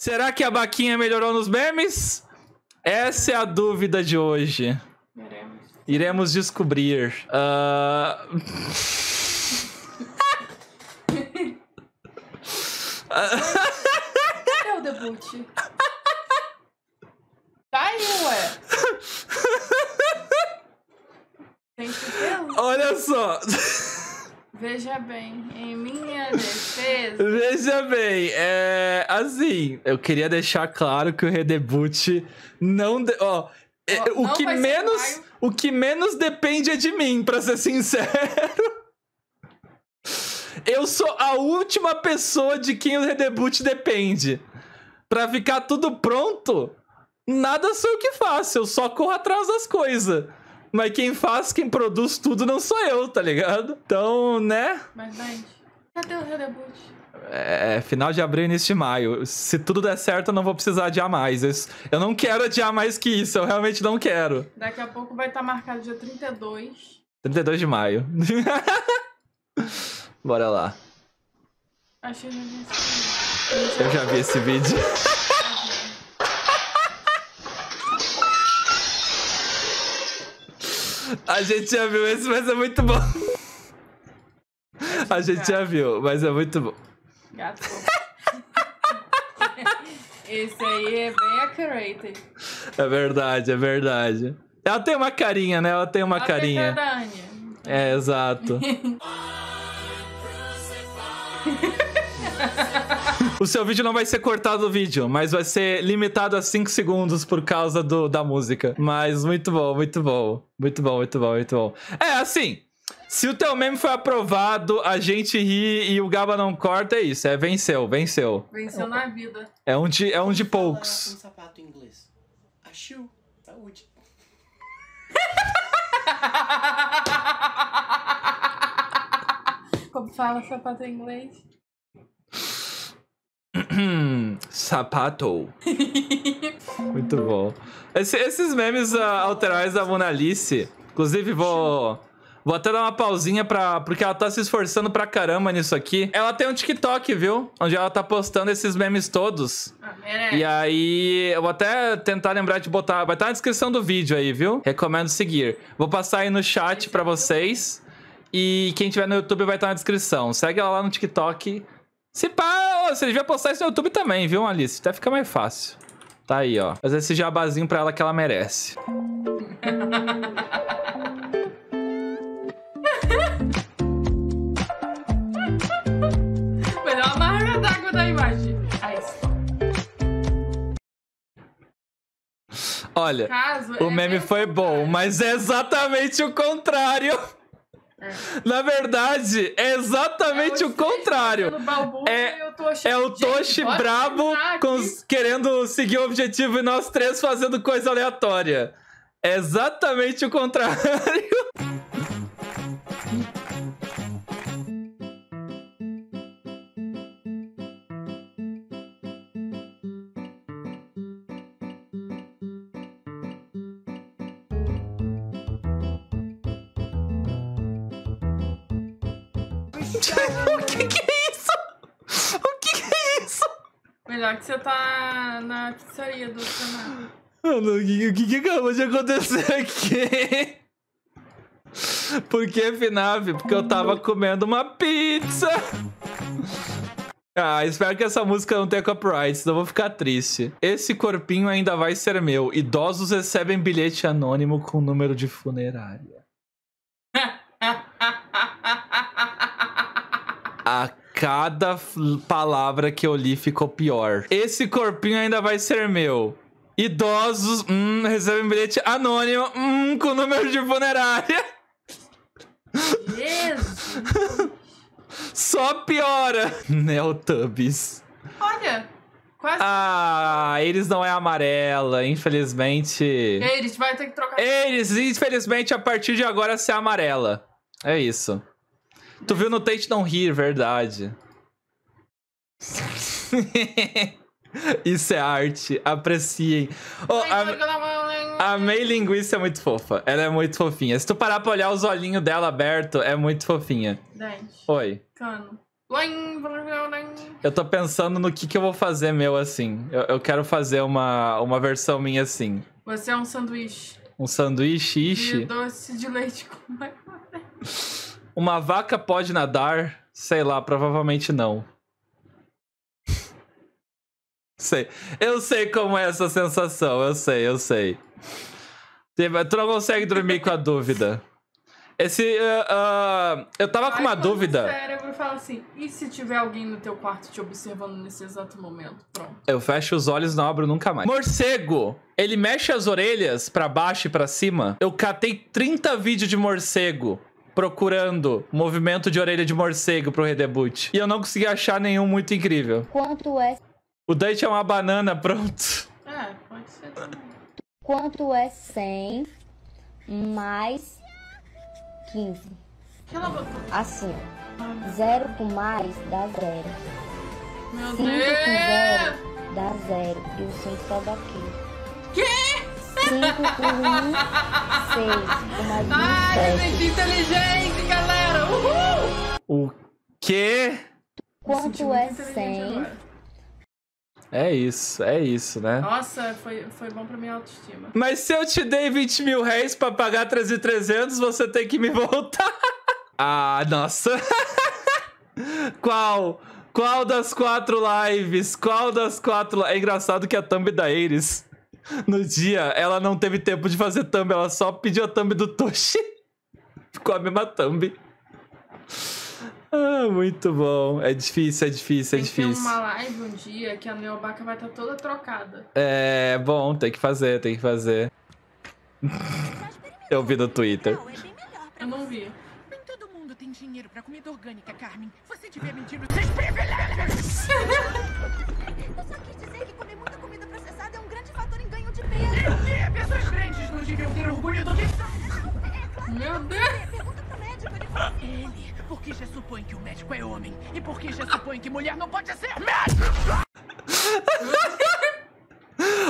Será que a Baquinha melhorou nos memes? Essa é a dúvida de hoje. Veremos. Iremos descobrir. Ah, Cadê o debut? Tá aí, ué. Tem certeza? olha só. Veja bem, em minha defesa. Veja bem, é. Assim, eu queria deixar claro que o Redeboot não. de- Ó. é, o não que menos. O que menos depende é de mim, pra ser sincero. Eu sou a última pessoa de quem o Redeboot depende. Pra ficar tudo pronto, nada sou eu que faço, eu só corro atrás das coisas. Mas quem faz, quem produz tudo não sou eu, tá ligado? Então, né? Mas, gente, cadê o redebut? É, final de abril, início de maio. Se tudo der certo, eu não vou precisar adiar mais. Eu, eu não quero adiar mais que isso, eu realmente não quero. Daqui a pouco vai estar marcado dia 32. 32 de maio. Bora lá. Achei que já vi esse vídeo. Eu já vi esse vídeo. A gente já viu esse, mas é muito bom. A gente já viu, mas é muito bom. Gato. Esse aí é bem accurate. É verdade, é verdade. Ela tem uma carinha, né? Ela tem uma Olha a cara carinha. Anya. É, exato. O seu vídeo não vai ser cortado do vídeo, mas vai ser limitado a 5 segundos por causa do, da música. Mas muito bom, muito bom. Muito bom, muito bom, muito bom. É, assim, se o teu meme foi aprovado, a gente ri e o Gaba não corta, é isso. É venceu, venceu. Venceu na vida. É um de, é um de Fala poucos. Um sapato em inglês. Achou. Saúde. Como fala sapato em inglês? Sapato. Muito bom. Esse- esses memes alterais da Mona Alice, inclusive vou vou até dar uma pausinha para porque ela tá se esforçando pra caramba nisso aqui. Ela tem um TikTok, viu? Onde ela tá postando esses memes todos. Ah. E aí, eu vou até tentar lembrar de botar, vai estar na descrição do vídeo aí, viu? Recomendo seguir. Vou passar aí no chat pra vocês. E quem tiver no YouTube vai estar na descrição. Segue ela lá no TikTok. Se pá, você devia postar isso no YouTube também, viu, Alice? Até fica mais fácil. Tá aí, ó. Fazer esse jabazinho pra ela que ela merece. Melhor marca d'água da imagem. Aí, só. Olha, Caso o é meme mesmo foi bom, mas é exatamente o contrário. Na verdade, é exatamente o contrário. É- É o Toshi brabo cons- querendo seguir o objetivo e nós três fazendo coisa aleatória. É exatamente o contrário. o que, que é isso? O que, que é isso? Melhor que você tá na pizzaria do Senado. Mano, o que, que que acabou de acontecer aqui? Por que, Finave? Porque eu tava comendo uma pizza. Ah, espero que essa música não tenha copyright, senão eu vou ficar triste. Esse corpinho ainda vai ser meu. Idosos recebem bilhete anônimo com número de funerária. A cada palavra que eu li ficou pior. Esse corpinho ainda vai ser meu. Idosos hum, recebem bilhete anônimo hum, com número de funerária. Jesus! Só piora. Neotubbies. Olha! Quase. Ah, eles não é amarela, infelizmente. Eles vai ter que trocar. Eles, infelizmente, a partir de agora, ser amarela. É isso. Tu viu no Tate não rir, verdade. Isso é arte. Apreciem. Oh, a, a May Linguiça é muito fofa. Ela é muito fofinha. Se tu parar pra olhar os olhinhos dela aberto, é muito fofinha. Dente. Oi. Cano. Eu tô pensando no que, que eu vou fazer meu assim. Eu, eu quero fazer uma, uma versão minha assim. Você é um sanduíche Um sanduíche, de ishi. doce de leite com maionese. Uma vaca pode nadar? Sei lá, provavelmente não. sei. Eu sei como é essa sensação, eu sei, eu sei. Tem- Tu não consegue dormir com a dúvida. Esse. ah, ah, eu tava com uma dúvida. O cérebro fala assim: e se tiver alguém no teu quarto te observando nesse exato momento? Pronto. Eu fecho os olhos e não abro nunca mais. Morcego! Ele mexe as orelhas pra baixo e pra cima. Eu catei 30 vídeos de morcego procurando movimento de orelha de morcego pro redeboot. E eu não consegui achar nenhum muito incrível. Quanto é? O Dante é uma banana, pronto. É, pode ser. Quanto é 100 mais 15? Assim, ó. Zero com mais dá zero. Meu Cinco Deus! com zero dá zero. E o 100 só dá 15 por mim, seis. Uma Ai, gente inteligente, galera! Uhul! O quê? Quanto é 100? É isso, é isso, né? Nossa, foi, foi bom pra minha autoestima. Mas se eu te dei 20 mil reais pra pagar 3,300, você tem que me voltar. ah, nossa. Qual? Qual das quatro lives? Qual das quatro... É engraçado que a thumb é da Iris no dia, ela não teve tempo de fazer thumb, ela só pediu a thumb do Toshi. Ficou a mesma thumb. Ah, muito bom. É difícil, é difícil, é Tem ter difícil. uma live um dia que a Neobaca vai estar toda trocada. É bom, tem que fazer, tem que fazer. Eu vi no Twitter. É Eu não vi. Nem todo mundo tem dinheiro pra comida orgânica, Carmen. Você tiver mentindo seus privilégios! que. Meu Deus! Pergunta pro médico, ele assim. Ele, porque já supõe que o médico é homem. E porque já supõe que mulher não pode ser médico!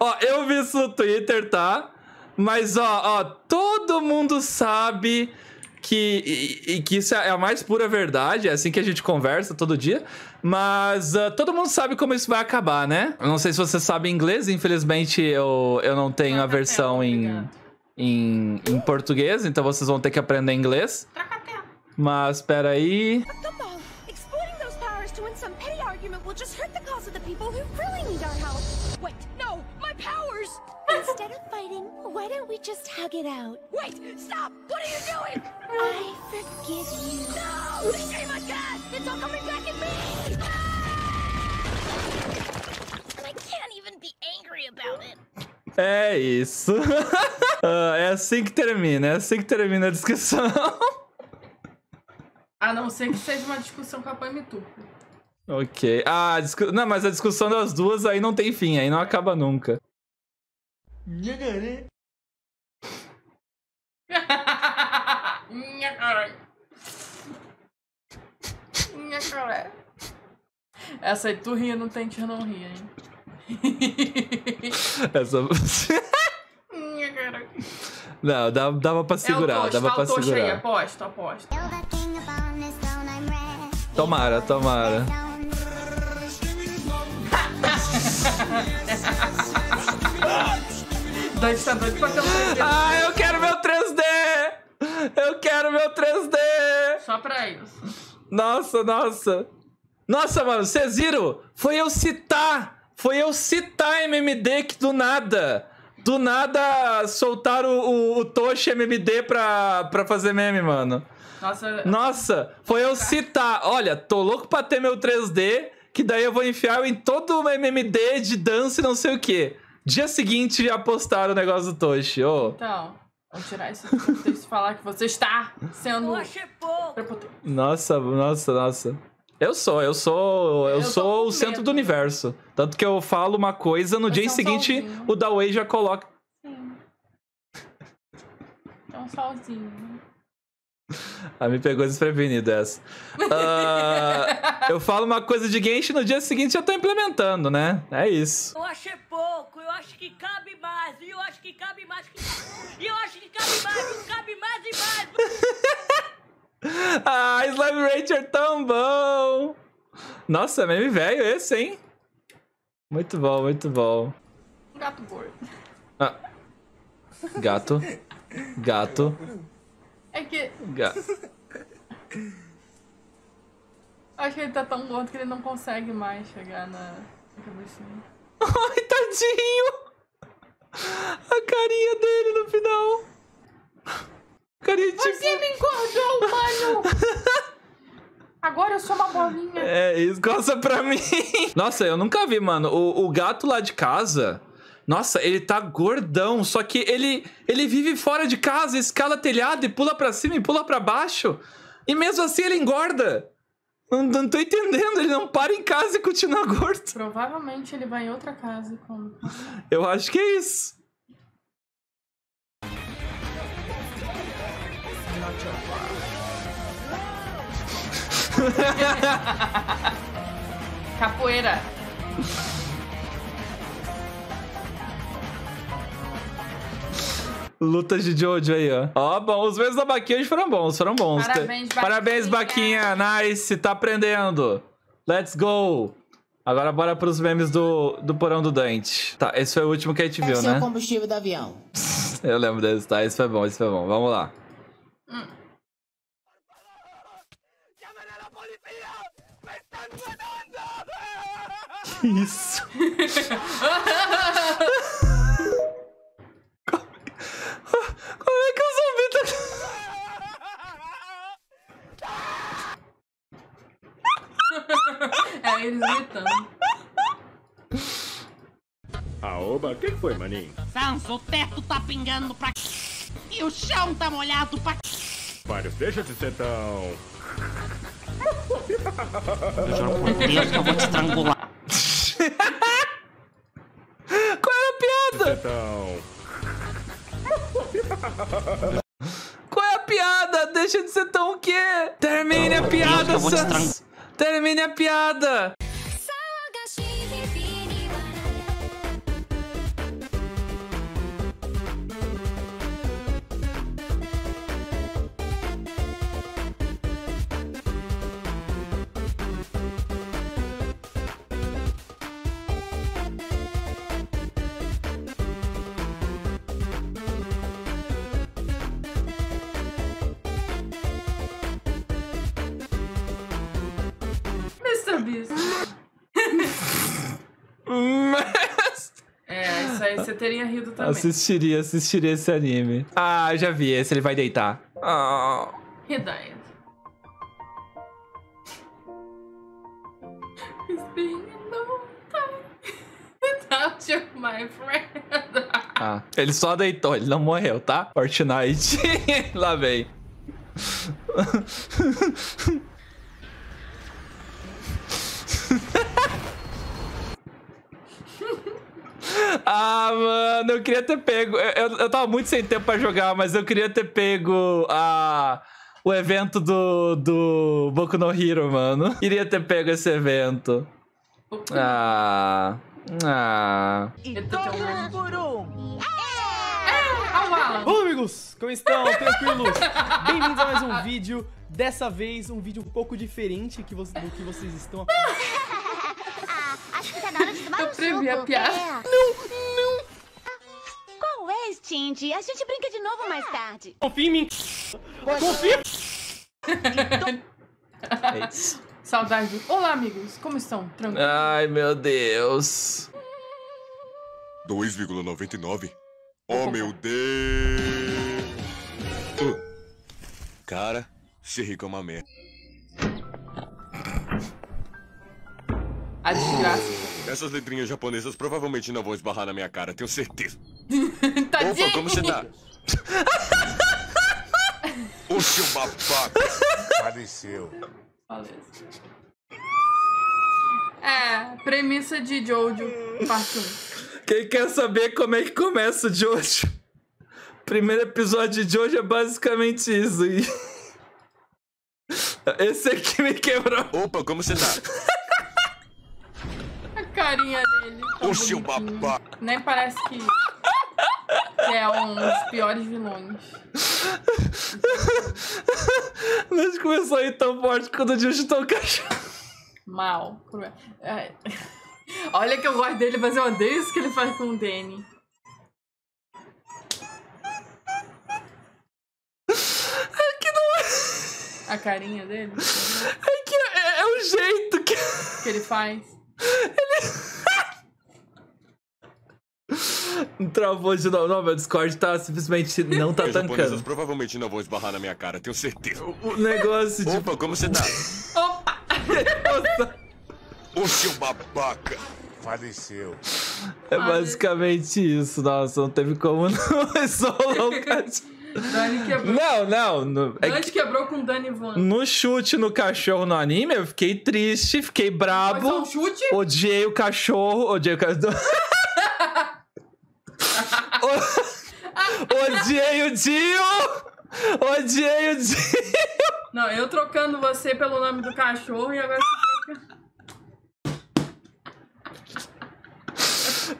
Ó, eu vi isso no Twitter, tá? Mas, ó, ó, todo mundo sabe que, e, e que isso é a mais pura verdade, é assim que a gente conversa todo dia. Mas ah, todo mundo sabe como isso vai acabar, né? Eu não sei se você sabe inglês, infelizmente eu, eu não tenho a versão em, obrigado. em, em português, então vocês vão ter que aprender inglês. Mas espera aí. Instead of fighting, why don't we just hug it out? Wait, stop! What are you doing? I forgive you. No! They came again! It's all coming back at me! Ah! I can't even be angry about it. É isso. Ah, é assim que termina, é assim que termina a descrição. A não ser que seja uma discussão com a Pamituco. Ok. Ah, discu- não, mas a discussão das duas aí não tem fim, aí não acaba nunca. Essa aí tu ria, não tem eu não ria, hein? Essa... Minha cara. não, dava, dava pra segurar, é o Tocha, dava tá pra Tocha aí, segurar. aposto, aposto. Tomara, tomara. Dante tá doido pra ter um 3D. Ah, eu quero meu 3D! Eu quero meu 3D! Só pra isso. Nossa, nossa. Nossa, mano, vocês viram? Foi eu citar. Foi eu citar MMD que do nada. Do nada soltaram o, o, o Toshi MMD pra, pra fazer meme, mano. Nossa, Nossa, foi eu citar. Olha, tô louco pra ter meu 3D, que daí eu vou enfiar em todo o MMD de dança e não sei o que. Dia seguinte já postaram o negócio do Toshi. Ô, então, vamos tirar esse contexto e falar que você está sendo prepotente. nossa, nossa, nossa. Eu sou, eu sou, eu, Eu sou o centro medo. do universo. Tanto que eu falo uma coisa, no Você dia é um seguinte solzinho. o Dawei já coloca. Sim. Então, sozinho. Ah, me pegou desprevenido essa. Ah, eu falo uma coisa de Genshin, no dia seguinte já tô implementando, né? É isso. Eu achei pouco, eu acho que cabe mais, e eu acho que cabe mais, e eu acho que cabe mais, e cabe mais e mais. Ah, Slime Ranger tão bom! Nossa, meme velho esse, hein? Muito bom, muito bom. Gato gordo. Ah. Gato. Gato. É que Gato. acho que ele tá tão gordo que ele não consegue mais chegar na na cabecinha. Ai, tadinho! A carinha dele no final. Carinha de tipo... Você me engordou, mano! Agora eu sou uma bolinha. É, isso gosta pra mim. Nossa, eu nunca vi, mano. O, o gato lá de casa. Nossa, ele tá gordão. Só que ele, ele vive fora de casa, escala telhado e pula pra cima e pula pra baixo. E mesmo assim ele engorda. Não, não tô entendendo. Ele não para em casa e continua gordo. Provavelmente ele vai em outra casa e come. Eu acho que é isso. Capoeira. Lutas de Jojo aí, ó. Ó, bom, os meus da Baquinha hoje foram bons, foram bons. Parabéns, Baquinha. Parabéns, Baquinha. Nice, tá aprendendo. Let's go. Agora bora pros memes do, do Porão do Dante. Tá, esse foi o último que a gente viu, Esse é né? o combustível do avião. Eu lembro desse, tá? Esse foi bom, esse foi bom. Vamos lá. Que isso? Como é que o zumbi tá... É eles gritando. Aoba, quem foi, maninho? Sans, o teto tá pingando pra e o chão tá molhado pra Vários, deixa de ser tão... Juro por Deus que eu vou te estrangular. Qual é a piada? tão... Qual é a piada? Deixa de ser tão o quê? Termine a piada, eu vou te Sans! Termine a piada! Você teria rido também. Assistiria, assistiria esse anime. Ah, já vi esse, ele vai deitar. Ah. Hidayat. It's been a long time without you, my friend. Ah, ele só deitou, ele não morreu, tá? Fortnite. Lá vem. Ah, mano, eu queria ter pego. Eu, eu, eu tava muito sem tempo pra jogar, mas eu queria ter pego a, o evento do, do Boku no Hero, mano. Queria ter pego esse evento. Ah. Ah. Um por um. Alan. Olá amigos, como estão? Tranquilos? Bem-vindos a mais um vídeo. Dessa vez, um vídeo um pouco diferente que vo- do que vocês estão Ah, acho que tá na hora de tomar Eu um previ a suco. piada. É. Stingy? A gente brinca de novo mais tarde. Confia em mim! Confia! É isso. Saudade. Olá, amigos. Como estão? Tranquilo? Ai, meu Deus. 2,99? Oh, meu Deus! Uh. Cara, ser rico é uma merda. A desgraça. Essas letrinhas japonesas provavelmente não vão esbarrar na minha cara, tenho certeza. Tadinho. Opa, como você tá? Ô, seu babaca! Faleceu. É, premissa de Jojo, parte 1. Quem quer saber como é que começa o Jojo? Primeiro episódio de Jojo é basicamente isso. Esse aqui me quebrou. Opa, como você tá? A carinha dele. tão Ô, seu babaca! Nem parece que, que é um dos piores vilões. Mas começou a ir tão forte quando o Jojo tocou cachorro. Mal. cruel. Ai. Olha que eu gosto dele, mas eu odeio isso que ele faz com o Danny. Que não... A carinha dele. É que é, é o jeito que... Que ele faz. Travou de novo. Não, meu Discord tá simplesmente não tá japonesas tancando. provavelmente não vão esbarrar na minha cara, tenho certeza. O negócio de... Opa, como você tá? Opa! Ô seu babaca! Faleceu. É basicamente isso. Nossa, não teve como não resolar o cachorro. Dani quebrou. Não, não. no- é Dani que quebrou com o Dani voando. no chute no cachorro no anime, eu fiquei triste, fiquei Foi brabo. só um chute? Odiei o cachorro, odiei o cachorro. Odiei o Dio! Odiei o Dio! Não, eu trocando você pelo nome do cachorro e agora você troca.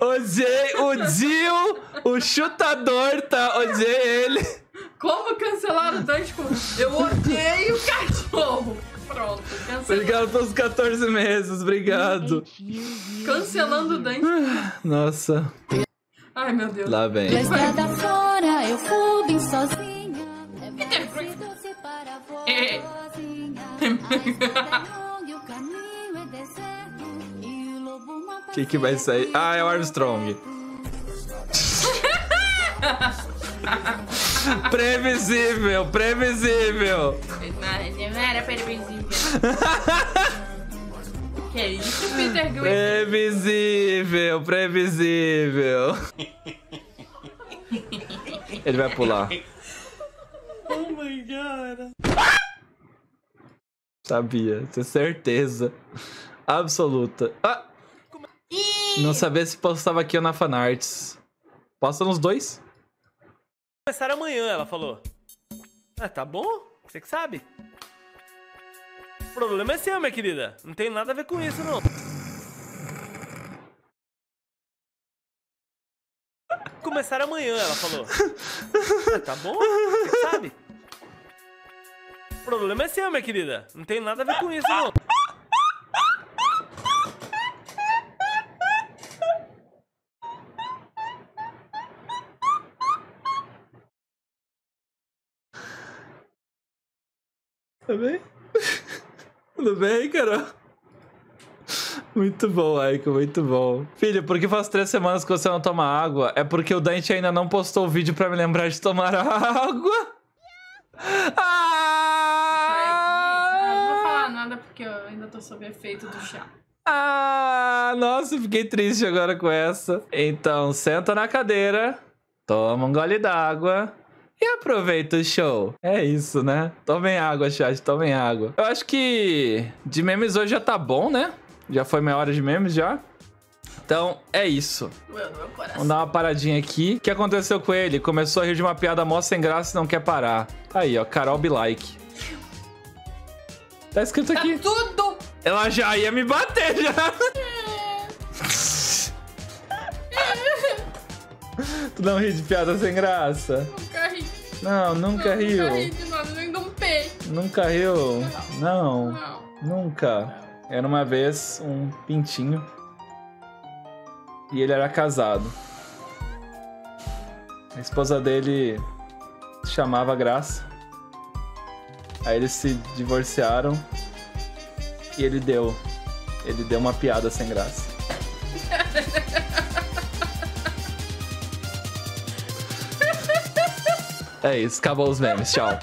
Odiei o Dio! O chutador, tá? Odiei ele! Como cancelar o Dante com. Eu odeio o cachorro! Pronto, cancelado. Obrigado pelos 14 meses, obrigado. Cancelando o Dante. Nossa, meu Deus. lá vem. Estrada fora, eu fui bem sozinha. Peter É. é o é que, que vai sair? Ah, é o Armstrong. previsível, previsível. Não era previsível. que isso, Peter Griffin? Previsível, previsível. Ele vai pular. Oh my god. Sabia, tenho certeza. Absoluta. Ah! Não sabia se postava aqui ou na Fanarts. Posta nos dois? Começar amanhã, ela falou. Ah, tá bom. Você que sabe. O problema é seu, minha querida. Não tem nada a ver com isso, não. Começar amanhã, ela falou. Tá bom. Você sabe. O problema é seu, minha querida. Não tem nada a ver com isso, não. Tudo bem? Tudo bem, Carol? Muito bom, Aiko, muito bom. Filho, por que faz três semanas que você não toma água? É porque o Dante ainda não postou o vídeo pra me lembrar de tomar água. Ah, não vou Ah! falar nada porque eu ainda tô sob efeito do chá. Ah, nossa, fiquei triste agora com essa. Então, senta na cadeira, toma um gole d'água e aproveita o show. É isso, né? Tomem água, chat, tomem água. Eu acho que de memes hoje já tá bom, né? Já foi meia hora de memes já. Então, é isso. Meu. Vamos dar uma paradinha aqui. O que aconteceu com ele? Começou a rir de uma piada mó sem graça e não quer parar. Aí, ó, Carol be like. Tá escrito aqui. Tudo! Ela já ia me bater já. tu não ri de piada sem graça? Nunca ri. Não, nunca riu. Nunca ri de nada, nem de um peixe. Nunca riu? Não, Não. nunca. Era uma vez um pintinho. E ele era casado. A esposa dele chamava Graça. Aí eles se divorciaram. E ele deu. Ele deu uma piada sem graça. É isso, acabou os memes. Tchau.